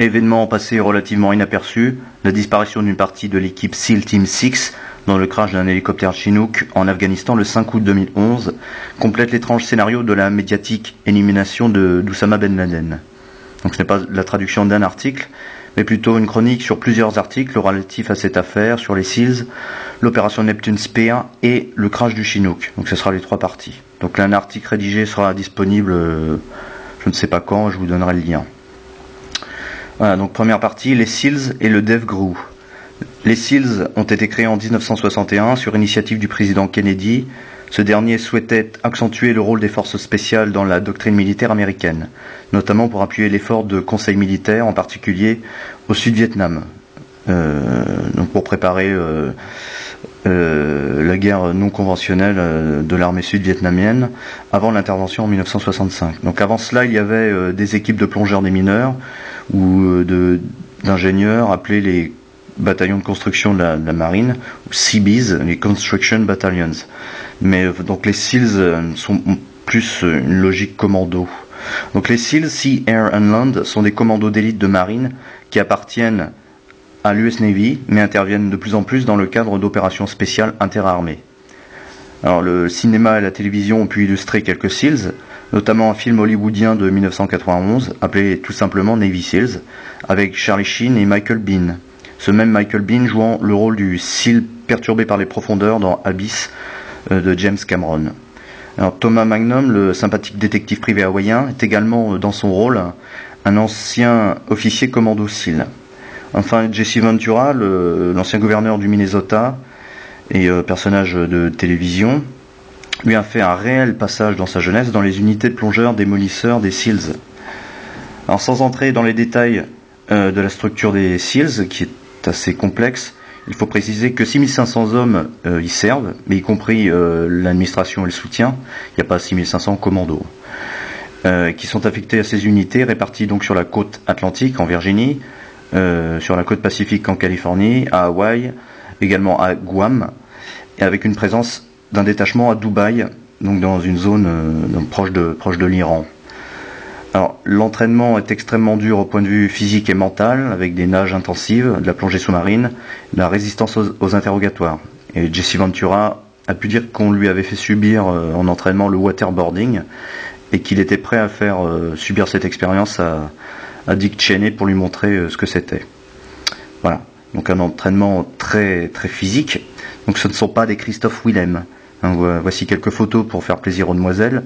Événement passé relativement inaperçu, la disparition d'une partie de l'équipe SEAL Team 6 dans le crash d'un hélicoptère Chinook en Afghanistan le 5 août 2011 complète l'étrange scénario de la médiatique élimination d'Oussama Ben Laden. Donc ce n'est pas la traduction d'un article, mais plutôt une chronique sur plusieurs articles relatifs à cette affaire, sur les SEALs, l'opération Neptune Spear et le crash du Chinook. Donc ce sera les trois parties. Donc là, un article rédigé sera disponible, euh, je ne sais pas quand, je vous donnerai le lien. Donc première partie, les SEALs et le DevGRU. Les SEALs ont été créés en 1961 sur initiative du président Kennedy. Ce dernier souhaitait accentuer le rôle des forces spéciales dans la doctrine militaire américaine, notamment pour appuyer l'effort de conseil militaire, en particulier au Sud-Vietnam, euh, donc pour préparer euh, euh, la guerre non conventionnelle de l'armée sud-vietnamienne avant l'intervention en 1965. Donc avant cela, il y avait des équipes de plongeurs des mineurs ou euh, d'ingénieurs appelés les bataillons de construction de la, marine, ou CBs, les Construction Battalions. Mais euh, donc les SEALs euh, sont plus une logique commando. Donc les SEALs, Sea, Air and Land, sont des commandos d'élite de marine qui appartiennent à l'US Navy, mais interviennent de plus en plus dans le cadre d'opérations spéciales interarmées. Alors le cinéma et la télévision ont pu illustrer quelques SEALs, notamment un film hollywoodien de 1991 appelé tout simplement Navy Seals, avec Charlie Sheen et Michael Bean. Ce même Michael Bean jouant le rôle du SEAL perturbé par les profondeurs dans Abyss euh, de James Cameron. Thomas Magnum, le sympathique détective privé hawaïen, est également euh, dans son rôle un ancien officier commando SEAL. Enfin, Jesse Ventura, l'ancien gouverneur du Minnesota et euh, personnage de télévision, lui a fait un réel passage dans sa jeunesse dans les unités de plongeurs démolisseurs des SEALs. Alors sans entrer dans les détails euh, de la structure des SEALs, qui est assez complexe, il faut préciser que 6500 hommes euh, y servent, mais y compris euh, l'administration et le soutien, il n'y a pas 6500 commandos, qui sont affectés à ces unités, réparties donc sur la côte atlantique en Virginie, sur la côte pacifique en Californie, à Hawaï, également à Guam, et avec une présence d'un détachement à Dubaï, donc dans une zone euh, proche de, proche de l'Iran. Alors, l'entraînement est extrêmement dur au point de vue physique et mental, avec des nages intensives, de la plongée sous-marine, la résistance aux, interrogatoires. Et Jesse Ventura a pu dire qu'on lui avait fait subir euh, en entraînement le waterboarding et qu'il était prêt à faire euh, subir cette expérience à, à, Dick Cheney pour lui montrer ce que c'était. Voilà. Donc un entraînement très très physique. Donc ce ne sont pas des Christophe Willem. Voici quelques photos pour faire plaisir aux demoiselles.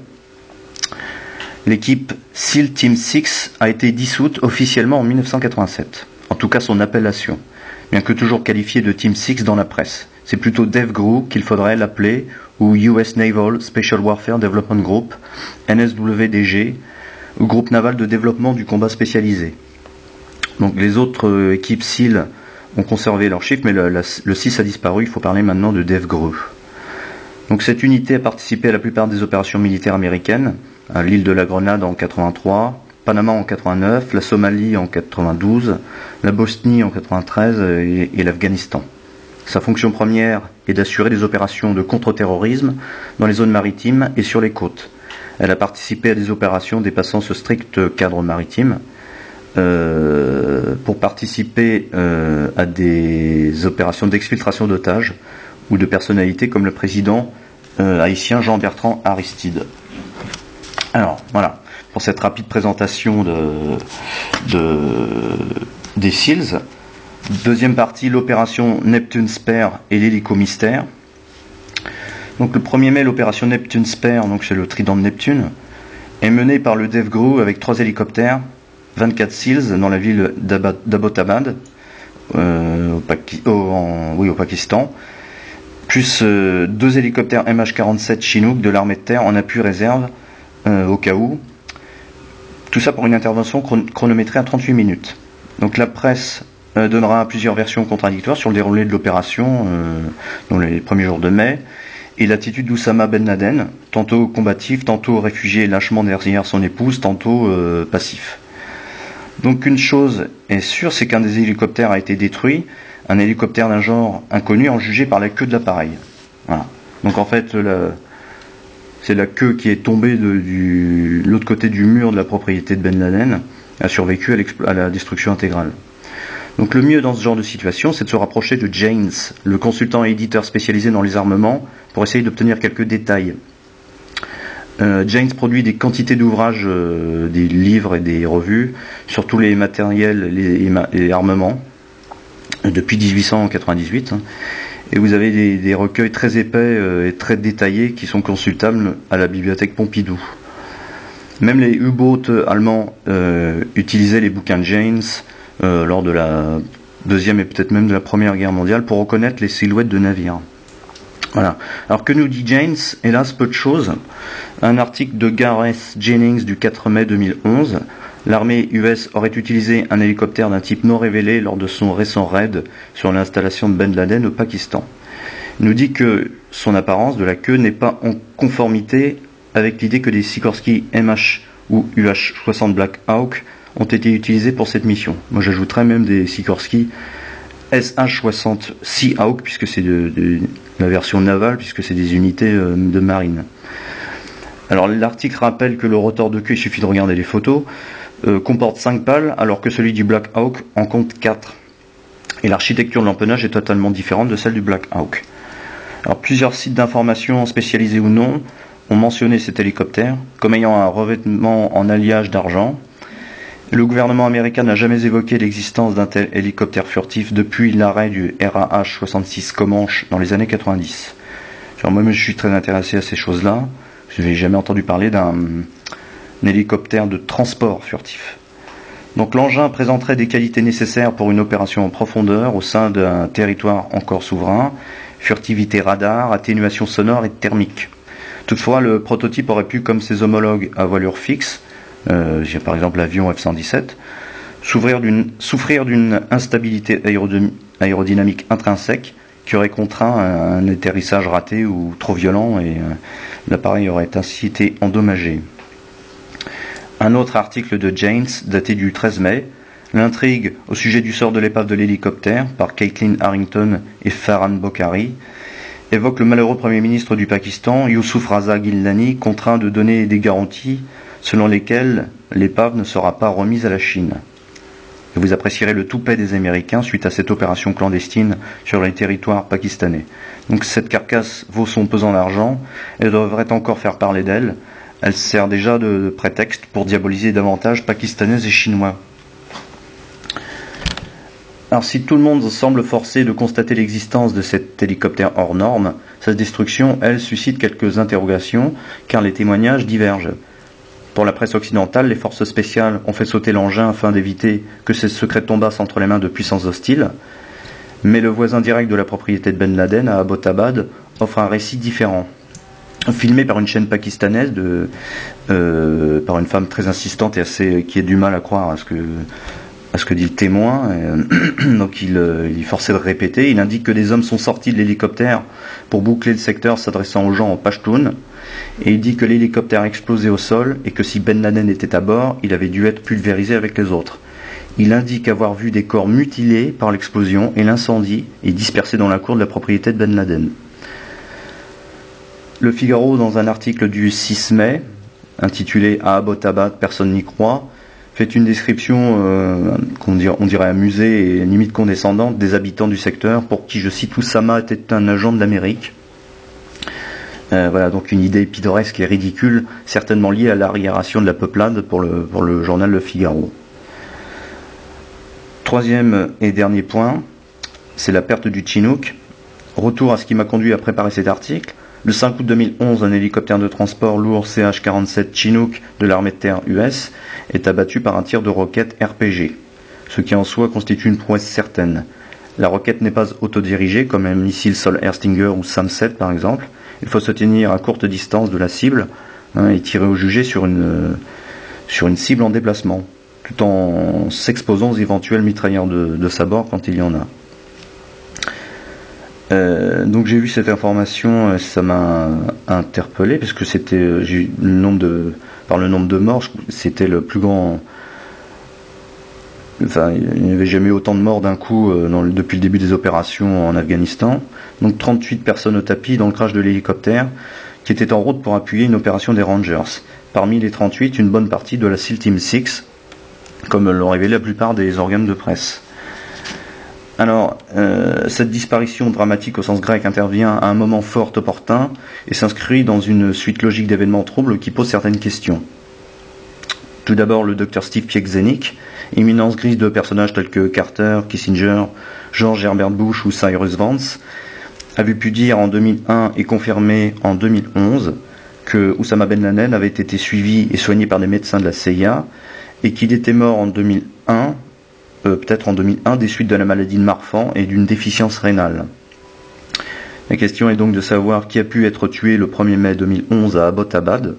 L'équipe SEAL Team 6 a été dissoute officiellement en 1987, en tout cas son appellation, bien que toujours qualifiée de Team 6 dans la presse. C'est plutôt DevGru qu'il faudrait l'appeler, ou US Naval Special Warfare Development Group, NSWDG, ou groupe naval de développement du combat spécialisé. Donc les autres euh, équipes SEAL ont conservé leurs chiffres, mais le, le 6 a disparu, il faut parler maintenant de DevGru. Donc cette unité a participé à la plupart des opérations militaires américaines, à l'île de la Grenade en 83, Panama en 89, la Somalie en 92, la Bosnie en 93 et, l'Afghanistan. Sa fonction première est d'assurer des opérations de contre-terrorisme dans les zones maritimes et sur les côtes. Elle a participé à des opérations dépassant ce strict cadre maritime. Euh, pour participer euh, à des opérations d'exfiltration d'otages ou de personnalités comme le président euh, haïtien Jean-Bertrand Aristide. Alors voilà, pour cette rapide présentation de, des SEALs. Deuxième partie, l'opération Neptune Spare et l'hélico mystère. Donc le 1er mai, l'opération Neptune Spare, donc c'est le trident de Neptune, est menée par le DevGru avec trois hélicoptères, 24 SEALs dans la ville d'Abbottabad, euh, au Pakistan, plus euh, deux hélicoptères MH47 Chinook de l'armée de terre en appui réserve euh, au cas où. Tout ça pour une intervention chronométrée à 38 minutes. Donc la presse euh, donnera plusieurs versions contradictoires sur le déroulé de l'opération dans les premiers jours de mai et l'attitude d'Oussama Ben Laden, tantôt combatif, tantôt réfugié lâchement derrière son épouse, tantôt passif. Donc une chose est sûre, c'est qu'un des hélicoptères a été détruit, un hélicoptère d'un genre inconnu en jugé par la queue de l'appareil. Voilà. Donc en fait, c'est la queue qui est tombée de l'autre côté du mur de la propriété de Ben Laden a survécu à, la destruction intégrale. Donc le mieux dans ce genre de situation, c'est de se rapprocher de James, le consultant et éditeur spécialisé dans les armements, pour essayer d'obtenir quelques détails. Euh, James produit des quantités d'ouvrages, euh, des livres et des revues sur tous les matériels et armements depuis 1898. Hein. Et vous avez des, recueils très épais euh, et très détaillés qui sont consultables à la bibliothèque Pompidou. Même les U-boats allemands utilisaient les bouquins de James lors de la deuxième et peut-être même de la première guerre mondiale pour reconnaître les silhouettes de navires. Voilà. Alors que nous dit James? Hélas, peu de choses. Un article de Gareth Jennings du 4 mai 2011. L'armée US aurait utilisé un hélicoptère d'un type non révélé lors de son récent raid sur l'installation de Ben Laden au Pakistan. Il nous dit que son apparence de la queue n'est pas en conformité avec l'idée que des Sikorsky MH ou UH-60 Black Hawk ont été utilisés pour cette mission. Moi j'ajouterais même des Sikorsky SH-60 Seahawk, puisque c'est de, la version navale, puisque c'est des unités euh, de marine. Alors l'article rappelle que le rotor de queue, il suffit de regarder les photos, euh, comporte 5 pales, alors que celui du Black Hawk en compte 4. Et l'architecture de l'empennage est totalement différente de celle du Black Hawk. Alors plusieurs sites d'information spécialisés ou non ont mentionné cet hélicoptère comme ayant un revêtement en alliage d'argent, le gouvernement américain n'a jamais évoqué l'existence d'un tel hélicoptère furtif depuis l'arrêt du RAH-66 Comanche dans les années 90. moi, je suis très intéressé à ces choses-là. Je n'avais jamais entendu parler d'un hélicoptère de transport furtif. Donc l'engin présenterait des qualités nécessaires pour une opération en profondeur au sein d'un territoire encore souverain, furtivité radar, atténuation sonore et thermique. Toutefois, le prototype aurait pu, comme ses homologues à voilure fixe, euh, par exemple l'avion F-117, souffrir d'une instabilité aérodynamique intrinsèque qui aurait contraint un, atterrissage raté ou trop violent et euh, l'appareil aurait ainsi été endommagé. Un autre article de James, daté du 13 mai, l'intrigue au sujet du sort de l'épave de l'hélicoptère par Caitlin Harrington et Farhan Bokhari, évoque le malheureux Premier ministre du Pakistan, Youssouf Raza Gilani, contraint de donner des garanties selon lesquels l'épave ne sera pas remise à la Chine. Vous apprécierez le toupet des Américains suite à cette opération clandestine sur les territoires pakistanais. Donc cette carcasse vaut son pesant d'argent et devrait encore faire parler d'elle. Elle sert déjà de prétexte pour diaboliser davantage pakistanais et chinois. Alors si tout le monde semble forcé de constater l'existence de cet hélicoptère hors norme, sa destruction, elle, suscite quelques interrogations car les témoignages divergent. Pour la presse occidentale, les forces spéciales ont fait sauter l'engin afin d'éviter que ces secrets tombassent entre les mains de puissances hostiles. Mais le voisin direct de la propriété de Ben Laden, à Abbottabad, offre un récit différent. Filmé par une chaîne pakistanaise, euh, par une femme très insistante et assez, qui a du mal à croire à ce que, dit le témoin. donc il, euh, il forçait de répéter. Il indique que des hommes sont sortis de l'hélicoptère pour boucler le secteur s'adressant aux gens en Pashtun et il dit que l'hélicoptère a explosé au sol et que si Ben Laden était à bord, il avait dû être pulvérisé avec les autres. Il indique avoir vu des corps mutilés par l'explosion et l'incendie et dispersés dans la cour de la propriété de Ben Laden. Le Figaro, dans un article du 6 mai, intitulé À Abbottabad, personne n'y croit, fait une description euh, qu'on dirait, on dirait amusée et limite condescendante des habitants du secteur pour qui, je cite, Oussama était un agent de l'Amérique. Euh, voilà donc une idée pittoresque et ridicule, certainement liée à l'arriération de la peuplade pour le, pour le journal Le Figaro. Troisième et dernier point, c'est la perte du Chinook. Retour à ce qui m'a conduit à préparer cet article. Le 5 août 2011, un hélicoptère de transport lourd CH-47 Chinook de l'armée de terre US est abattu par un tir de roquette RPG, ce qui en soi constitue une prouesse certaine. La roquette n'est pas autodirigée comme un missile sol-air Stinger ou SAM-7 par exemple, il faut se tenir à courte distance de la cible hein, et tirer au jugé sur une, cible en déplacement, tout en s'exposant aux éventuels mitrailleurs de, sa bord quand il y en a. Donc j'ai vu cette information, euh, ça m'a interpellé parce que c'était euh, le nombre de par le nombre de morts, c'était le plus grand Enfin, il n'y avait jamais eu autant de morts d'un coup euh, depuis le début des opérations en Afghanistan. Donc 38 personnes au tapis dans le crash de l'hélicoptère qui était en route pour appuyer une opération des Rangers. Parmi les 38, une bonne partie de la SEAL Team 6 comme l'ont révélé la plupart des organes de presse. Alors, euh, cette disparition dramatique au sens grec intervient à un moment fort opportun et s'inscrit dans une suite logique d'événements troubles qui posent certaines questions. Tout d'abord, le docteur Steve Piekzenik, éminence grise de personnages tels que Carter, Kissinger, George Herbert Bush ou Cyrus Vance, avait pu dire en 2001 et confirmé en 2011 que Oussama Ben Laden avait été suivi et soigné par des médecins de la CIA et qu'il était mort en 2001 euh, peut-être en 2001 des suites de la maladie de Marfan et d'une déficience rénale. La question est donc de savoir qui a pu être tué le 1er mai 2011 à Abbottabad.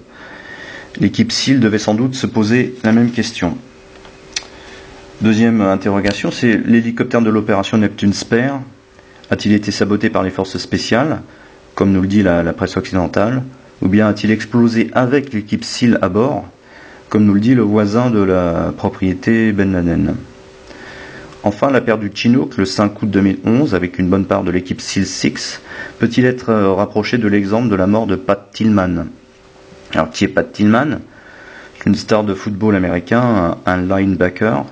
L'équipe SEAL devait sans doute se poser la même question. Deuxième interrogation, c'est l'hélicoptère de l'opération Neptune Spare a-t-il été saboté par les forces spéciales, comme nous le dit la, presse occidentale, ou bien a-t-il explosé avec l'équipe SEAL à bord, comme nous le dit le voisin de la propriété Ben Laden? Enfin, la perte du Chinook le 5 août 2011 avec une bonne part de l'équipe SEAL 6 peut-il être euh, rapproché de l'exemple de la mort de Pat Tillman? Alors, qui est Pat Tillman? Une star de football américain, un linebacker,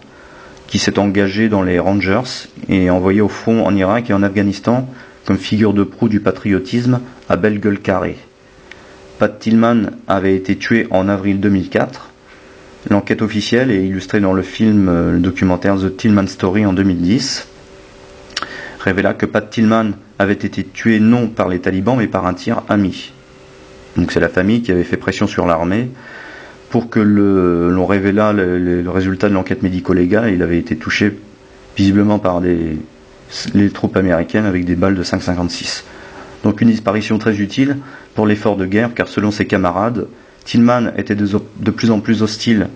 qui s'est engagé dans les Rangers et envoyé au front en Irak et en Afghanistan comme figure de proue du patriotisme à belle gueule carrée. Pat Tillman avait été tué en avril 2004 L'enquête officielle est illustrée dans le film euh, documentaire The Tillman Story en 2010 révéla que Pat Tillman avait été tué non par les talibans mais par un tir ami. Donc c'est la famille qui avait fait pression sur l'armée pour que l'on révéla le, résultat de l'enquête médico-légale. Il avait été touché visiblement par les troupes américaines avec des balles de 5,56. Donc une disparition très utile pour l'effort de guerre car selon ses camarades, Tillman était de, plus en plus hostile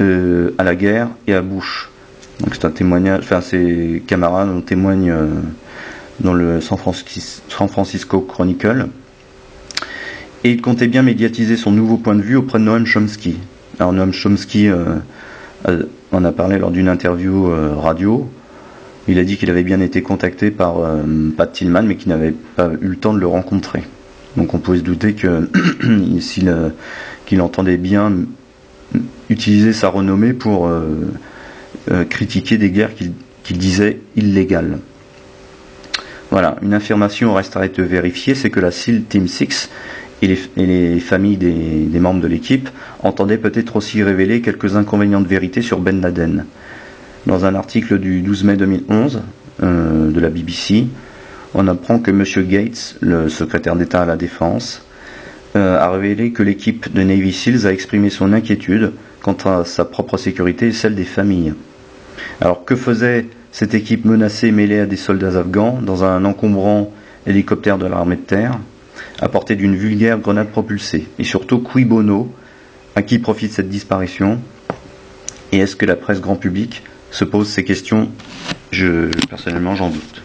euh, à la guerre et à Bush. Donc c'est un témoignage, enfin ses camarades en témoignent euh, dans le San Francisco, Chronicle. Et il comptait bien médiatiser son nouveau point de vue auprès de Noam Chomsky. Alors Noam Chomsky euh, en a parlé lors d'une interview radio. Il a dit qu'il avait bien été contacté par Pat Tillman, mais qu'il n'avait pas eu le temps de le rencontrer. Donc on pouvait se douter que s'il qu'il entendait bien utiliser sa renommée pour euh, euh, critiquer des guerres qu'il disait illégales. Voilà, une affirmation reste à être vérifiée, c'est que la SEAL Team 6 et les, familles des, membres de l'équipe entendaient peut-être aussi révéler quelques inconvénients de vérité sur Ben Laden. Dans un article du 12 mai 2011 euh, de la BBC, on apprend que M. Gates, le secrétaire d'État à la Défense, a révélé que l'équipe de Navy SEALs a exprimé son inquiétude quant à sa propre sécurité et celle des familles. Alors que faisait cette équipe menacée mêlée à des soldats afghans dans un encombrant hélicoptère de l'armée de terre, à portée d'une vulgaire grenade propulsée? Et surtout, qui bono À qui profite cette disparition? Et est-ce que la presse grand public se pose ces questions? Je personnellement j'en doute.